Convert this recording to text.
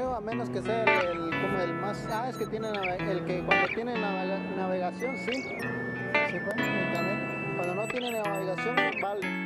a menos que sea el, el- como el más, ah, es que tiene el que cuando tiene navega- navegación, sí, sí, pues, también, cuando no tiene navegación, vale.